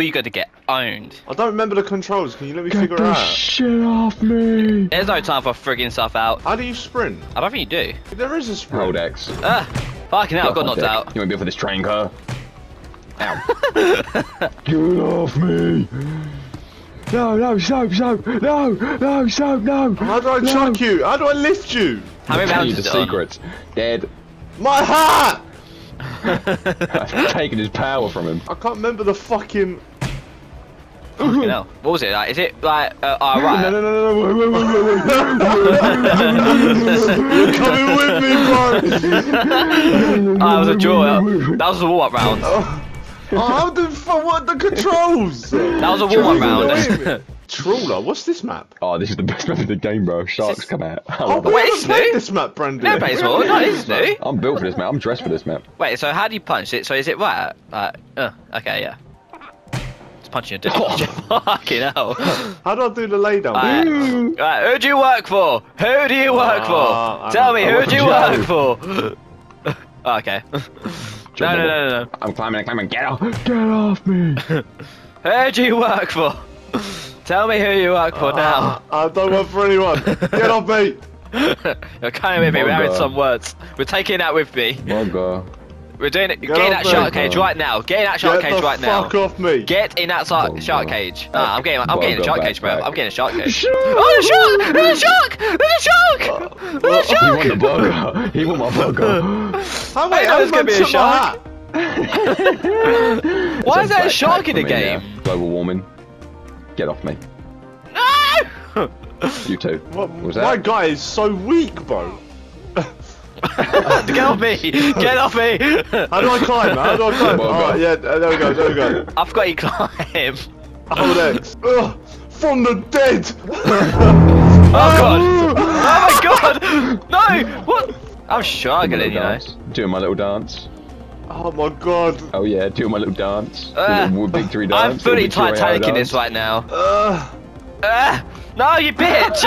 or you're gonna get owned. I don't remember the controls. Can you let me figure it the out? shit off me. There's no time for frigging stuff out. How do you sprint? I don't think you do. There is a sprint. Hold X. Ah, fucking hell, I got knocked X. out. You want to be for this train car? Ow. Get off me. No, no, soap, soap. No, no, soap, no. How do I no. chuck you? How do I lift you? How many Tell rounds you the is it. Dead. My hat! I've taken his power from him. I can't remember the fucking. Fucking hell. What was it like? Is it like, uh, oh, right. No, no, no, no, wait, wait, wait, wait, wait. You're coming with me, bro. Oh, it was a draw. That was a warm-up round. oh, how the fuck? What are the controls? That was a warm-up Wait, round. Trawler. What's this map? Oh, this is the best map of the game, bro. Sharks come out. I Oh, love we it. Wait, haven't it's played new? this map, Brandon. No, but it's all. No, it's new. I'm built for this map. I'm dressed for this map. Wait, so how do you punch it? So is it right? Like, uh, okay, yeah. It's punching a dick. Fucking hell. How do I do the laydown? Right. right, who do you work for? Who do you work Ah, for? Tell me, I who do you for work for? oh, okay. no, no, no, no, I'm climbing, I'm climbing. Get off. Get off me. Who do you work for? Tell me who you work for now. I don't work for anyone. Get off me. You're coming with me. We're having some words. We're taking that with me. Bugger. We're doing it. Get, in that me. shark cage right now. Get in that shark Get cage the right now. fuck off me. Get in that shark, Bugger. shark cage. Nah, I'm getting. I'm getting a Bugger shark cage, bro. backpack. I'm getting a shark cage. Oh, shark. Oh, the shark! There's a shark! There's a shark! Uh, there's a He shark! want the bugger. He want my bugger. How I wait, know how there's gonna be a shark. Why is It's there a shark in the for me game? Global warming. Get off me. No! You too. What, What was my guy is so weak, bro. Get off me! Get off me! How do I climb? How do I climb? Well, oh, yeah, uh, there we go, there we go. I've got you climb. Hold X. Ugh, from the dead! Oh god! Oh my god! No! What? I'm struggling, you know. dance. Doing my little dance. Oh my god. Oh yeah, doing my little dance. Uh, little victory dance. I'm fully little Victoria Titanic in this right now. Uh, Ah! no, you bitch!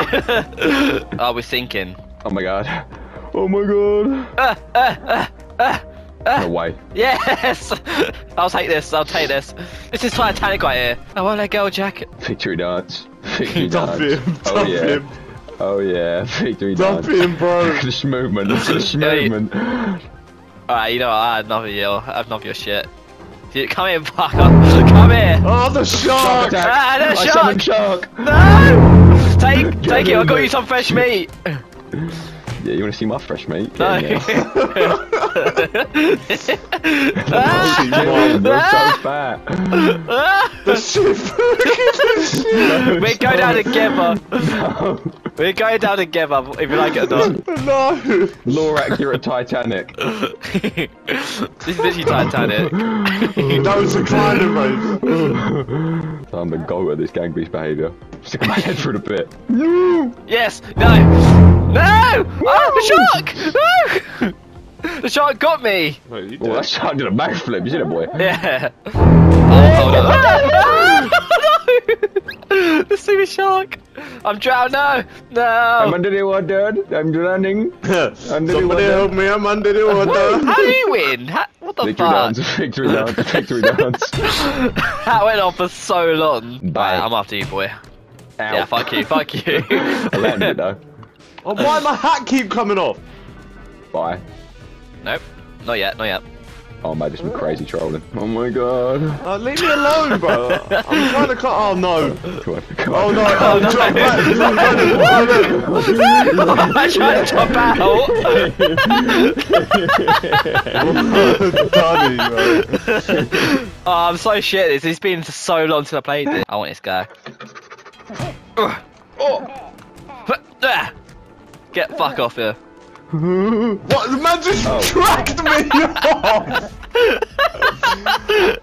oh, we're thinking. Oh my god. Oh my god. Ah, ah, ah, ah, ah. No way. Yes! I'll take this, I'll take this. This is Titanic right here. I want that girl jacket. Victory dance. Victory dump dance. him, oh yeah. him, Oh yeah. Victory dump dance. him, bro. This movement. This Yeah, movement. Alright, you know what? I had enough of you. I have enough of your shit. You- Come here, fucker. Come here. Oh, the shark! attack. Ah, the I shark. shark. No! Take, Get take it. I've got you some fresh meat. Yeah, you want to see my fresh mate? No. Yeah, yeah. You're so fat. The ship! The! We're going down together. We're going down together, if you like it or not. No! Law accurate Titanic. this is literally Titanic. That was a climbing move. I'm the goat at this gang beast behaviour. Stick my head through the pit. yes. No. No! Oh, the shark! No! The shark got me. Wait, you Oh, that shark did a backflip. You see that boy? Yeah. Oh, hold on. no! The stupid shark. I'm drowned. now! No. I'm under the water. I'm drowning. Under the Somebody water. help me, I'm under the water! How do you win? How, what the fuck? Victory fuck? dance. Victory dance. Victory dance. That went on for so long. Bye. Right, I'm after you, boy. Ow. Yeah, fuck you, fuck you. I landed it though. Oh, why my hat keep coming off? Bye. Nope, not yet, not yet. Oh, mate, just some crazy trolling. Oh my god. Uh, leave me alone, bro. I'm trying to cut. Oh no. Come on, come Oh on. no. Oh, no. drop back. Drop back. Oh, no. I tried to top out. Dunny, bro. Oh, I'm so shit. It's, it's been so long since I played this. I want this guy. Oh. Get fuck off here. What? The man just Oh. tracked me off.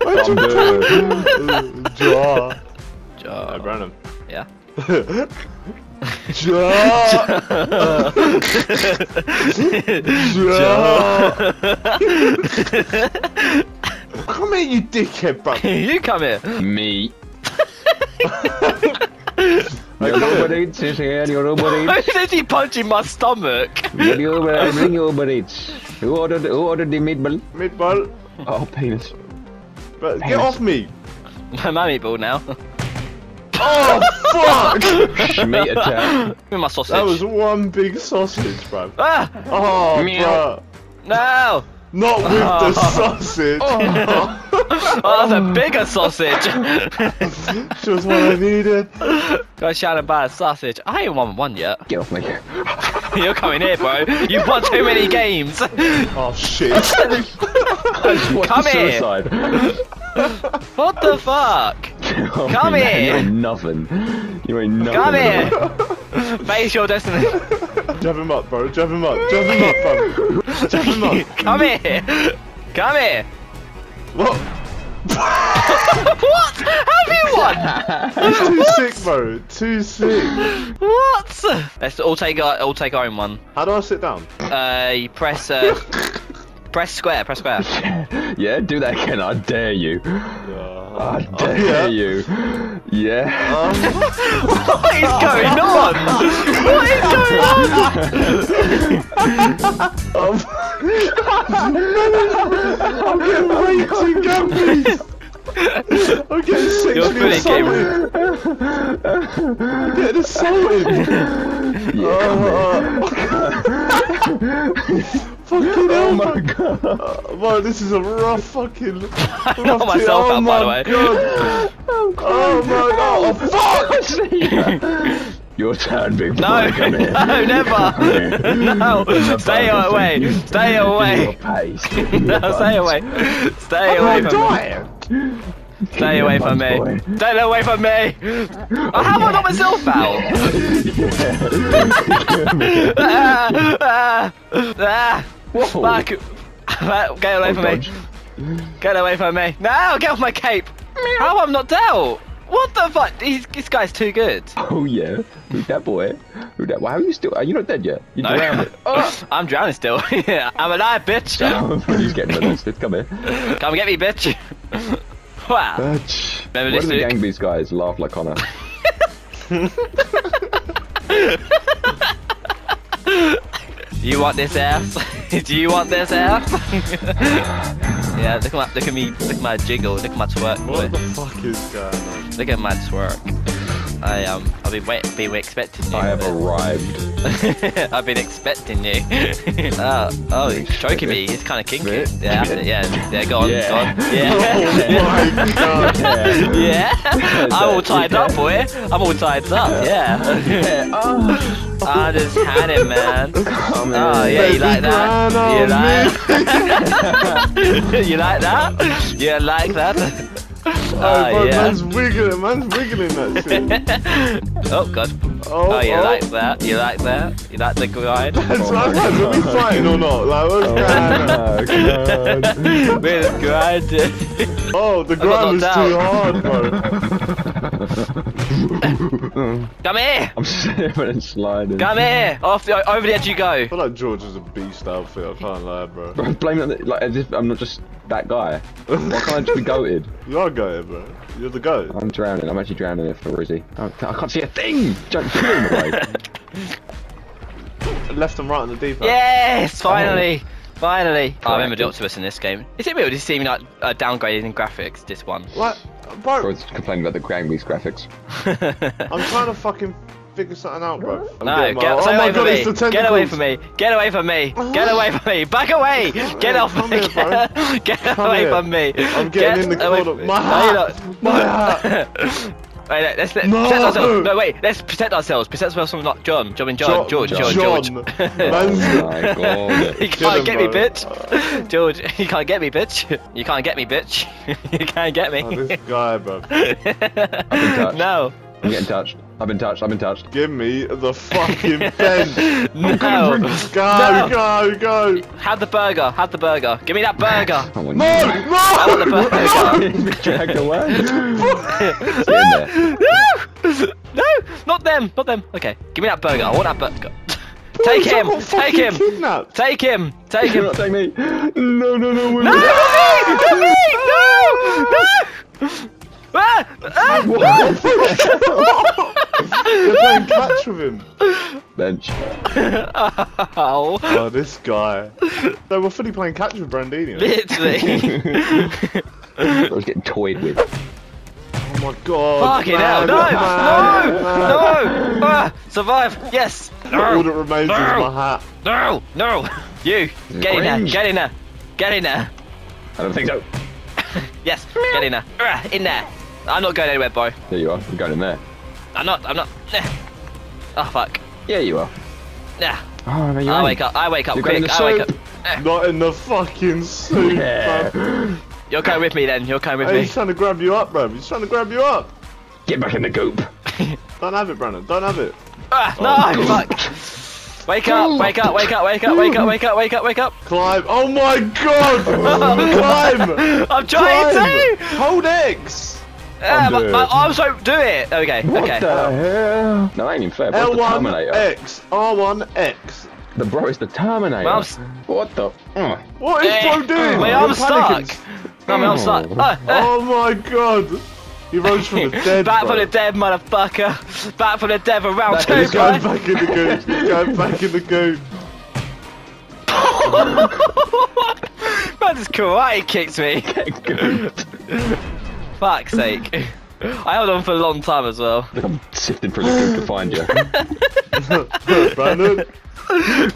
I'm good. Jaw. Joe. Brandon. Yeah. Jaw. Jaw. Come here, you dickhead, bro. you come here. Me. Your Uber Eats is here. Your Uber Why Eats. is he punching my stomach? Your Uber, bring your Uber Eats. Who ordered? Who ordered the meatball? Meatball. Oh, penis. But get off me. my meatball now. Oh fuck! Meat attack. Give me my sausage. That was one big sausage, bro. Ah! Oh, Meow. bro. No! Not with the oh. sausage. Oh, oh, that's a bigger sausage! Just what I needed. Go shouting about a sausage. I ain't won one yet. Get off me. You're coming here, bro. You've won too many games. Oh shit. Come here. What the fuck? Come Man, here. You ain't nothing. You ain't nothing. Come here. Face your destiny. Jab him up, bro. Jab him up. Jab him up, bro. Jab. Come here. Come here. What? What? Have you won? He's too sick, bro. Too sick. What? Let's all take our all take our own one. How do I sit down? Uh, you press uh, press square. Press square. Yeah, do that again. I dare you. I Uh, dare yeah. you. Yeah. um, What is going on? What is going on? um, I'm getting raped in Gang Beasts. I'm getting You're sexually fully assaulted. I'm getting assaulted. Uh, fucking Oh my god. Uh, Bro, this is a rough fucking. I rough knocked myself oh out, by the way. God. Oh my god. Oh, fuck! Your turn, big boy. No, Come here. no, never. No, stay away. Stay Your away. No, stay away. Stay away I'm from me. Stay away from me. Boy. Stay away from me. Oh, how have I knocked myself out? ah, ah, ah. Whoa. Back. Get away Oh, from dodge. me. Get away from me. No, get off my cape. How am I not out? What the fuck? He's, this guy's too good. Oh yeah. Who's that boy? Who that? Why are you still? Are you not dead yet? You No. drowned. I'm drowning still. yeah, I'm alive, bitch. Oh, he's getting molested. Come here. Come get me, bitch. wow. Bitch. Remember Why do the gang beast guys laugh like Connor? You want this ass? Do you want this ass? yeah, look at my look at me look at my jiggle, look at my twerk What boy. the fuck is going on? Look at my twerk. I um I've been wait been expecting you. I have arrived. I've been expecting you. oh, oh, he's choking me. He's kind of kinky. Yeah, yeah, yeah, yeah. Go on, Yeah. go on. Oh Yeah. my god. yeah. I'm all tied up, boy. I'm all tied up. Yeah. Yeah. Oh. I just had it, man. Come Oh yeah, you like that? You like? you like that? You like that? Oh, Oh bro, yeah. man's wiggling, man's wiggling that shit. oh god. Oh, Oh, you oh. like that? You like that? You like the grind? That's Oh right, my are we oh, fighting or not? Like, what's Oh going on? my god. We're grinding. Oh, the grind is knocked too hard, bro. Come here! I'm slipping and sliding. Come here! Off the, over the edge you go. I feel like George is a beast outfit, I can't lie, bro. Bro, blame it on like as if I'm not just that guy. Why can't I just be goated? You are going, bro. You're the goat. I'm drowning. I'm actually drowning here for Rizzy. I, I can't see a thing. Jump you're in way. Left and right on the deep end. Yes! Finally! Oh. Finally! I remember the Correct. Optimus in this game. Is it weird? Does it seem like uh, downgraded in graphics, this one? Like, I bro, was complaining about the Gang Beast graphics. I'm trying to fucking figure something out, bro. I'm No, getting my- get, oh stay my away god, from it's the me. tentacles. Get away from me. Get away from me. Get away from me. Back away. Get off Come me. here, bro. Get away here. from me. I'm getting Get in the away corner. My No, you're hat. My hat. Wait, let- let's No. protect ourselves. No, wait. Let's protect ourselves. Protect ourselves from not John. John and John. Jo- George. George. John. George. Man's- Oh my god. You can't get me, bitch. George, you can't get me, bitch. You can't get me, bitch. You can't get me. Oh, this guy, bro. touched. no. I'm getting touched. I've been touched. I've been touched. Give me the fucking bench. No. Go, No. go, go. Have the burger. Have the burger. Give me that burger. Oh, I want No, I want the no. burger. dragged away. Get in there. no, not them, not them. Okay, give me that burger. I want that burger. Take him, Someone take fucking him, Kidnapped. take him, take him. not take me. No, no, no. No, not me, not me, no, no. Ah, ah. They're playing catch with him. Bench. Oh, Oh, this guy. They were fully playing catch with Brandini. literally. I was getting toyed with. Oh my god. Fucking hell! man, No! man, No! man. No! Ah, survive! Yes! All No! that remains No. is my hat. No! No! You! Get in there! Get in there! Get in there! I don't think so. Yes! Get in there! Ah, In there! I'm not going anywhere, boy. There you are. I'm going in there. I'm not. I'm not. Oh fuck. Yeah, you are. Nah. Oh, no, you I wake up. I wake up You're quick. I wake up. Not in the fucking soup. Yeah. You're coming with me then. You're coming with hey, me. He's trying to grab you up, bro. He's trying to grab you up. Get back in the goop. Don't have it, Brandon. Don't have it. Ah, oh, no, fuck. Wake up, wake up, wake up, wake up, wake up, wake up, wake up, wake up. Climb. Oh my god! Climb! I'm trying Climb. to! Hold eggs. Ah, I'm my, my arms won't do it. Okay. What okay. the hell? No, that ain't even fair. Bro's L1 Terminator. X. R1 X. The bro is the Terminator. My arms- What the? Oh. What is Eh, bro doing? My You're arm's stuck. No, my arm's stuck. Oh. Ah, ah. Oh my god! He rose from the dead. Back bro. from the dead, motherfucker. Back from the dead for round Back two, He's guys. going back in the goon. He's going back in the goon. Man just karate kicked me. Fuck's sake. I held on for a long time as well. I'm sifting through the goop to find you. Brandon.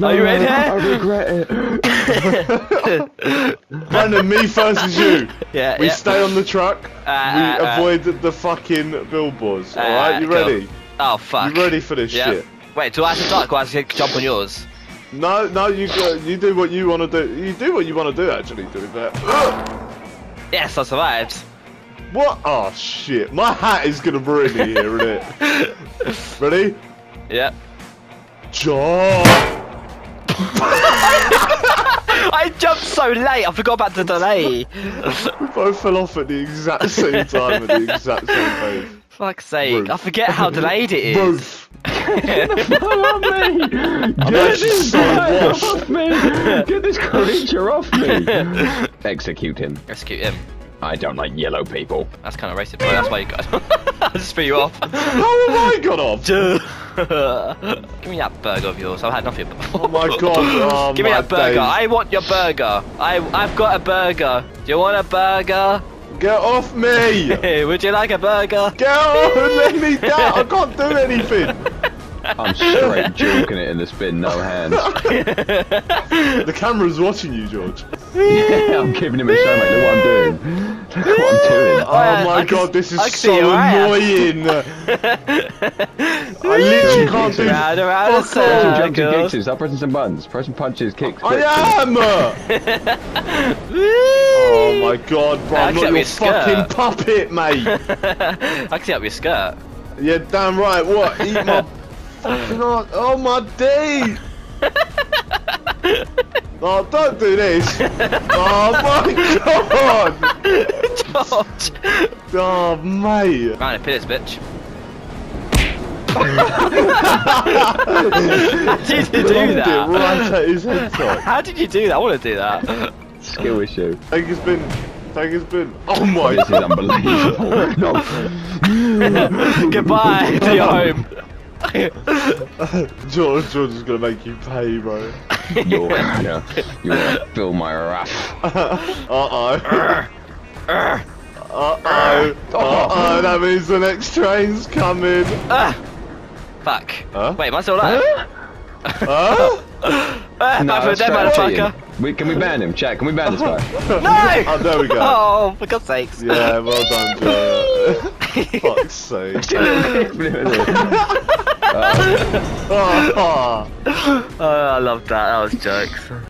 Are you ready? I regret it. Brandon, me versus you. Yeah, We yeah. stay on the truck. Uh, we uh, uh. avoid the fucking billboards. Uh, Alright, you cool. ready? Oh fuck. You ready for this Yeah. shit? Wait, do I have to duck or I have to jump on yours? No, no, you go, you do what you want to do. You do what you want to do, actually. Do that. Yes, I survived. What? Oh shit! My hat is gonna ruin me here, isn't it? Ready? Yeah. Jump! I jumped so late, I forgot about the delay. We both fell off at the exact same time at the exact same pace. Fuck's sake, Roof. I forget how delayed it is. Roof. Off me! Get actually this guy off me! Get this creature off me! Execute him. Rescue him. I don't like yellow people. That's kind of racist, but that's why you got. I just threw you off. How have I got off? Give me that burger of yours. I've had nothing before. Oh my god! Oh Give me that burger. days. I want your burger. I I've got a burger. Do you want a burger? Get off me! Hey, would you like a burger? Get off and let me down! I can't do anything! I'm straight juking it in the spin, no hands. The camera's watching you, George. yeah, I'm giving him a show, mate. Look what I'm doing. Look what I'm doing. Oh yeah, my I can- god, this is so see your ass. annoying! I literally can't do Round and round and fuck Press all. some jumps and circles. kicks, stop pressing some buttons. Press some punches, kicks, I flips. am! Oh my god, bro, I'm not your fucking puppet, mate! I can see up your skirt. yeah, damn right, what? Eat my fucking ass. Oh my D! Oh, don't do this! Oh my god! George. Oh, mate! Right, pit this bitch. How did you do Bombed it that? right at his head top. How did you do that? I want to do that. Skill issue. Take his bin. Take his bin. Oh my This is unbelievable. no. Goodbye to your home. George, George is gonna make you pay, bro. You're gonna, you're gonna feel my wrath. Uh-oh. Uh-oh. Uh-oh, Uh oh. that means the next train's coming. Ah. Fuck. Huh? Wait, am I still alive? Huh? Ah, No, for the that's dead right. motherfucker. We, can we ban him? Chat, can we ban this guy? No! Oh, there we go. Oh, for God's sakes. Yeah, well done, Joe. Fuck's sake. Uh, Oh, Oh, I love that. That was jokes.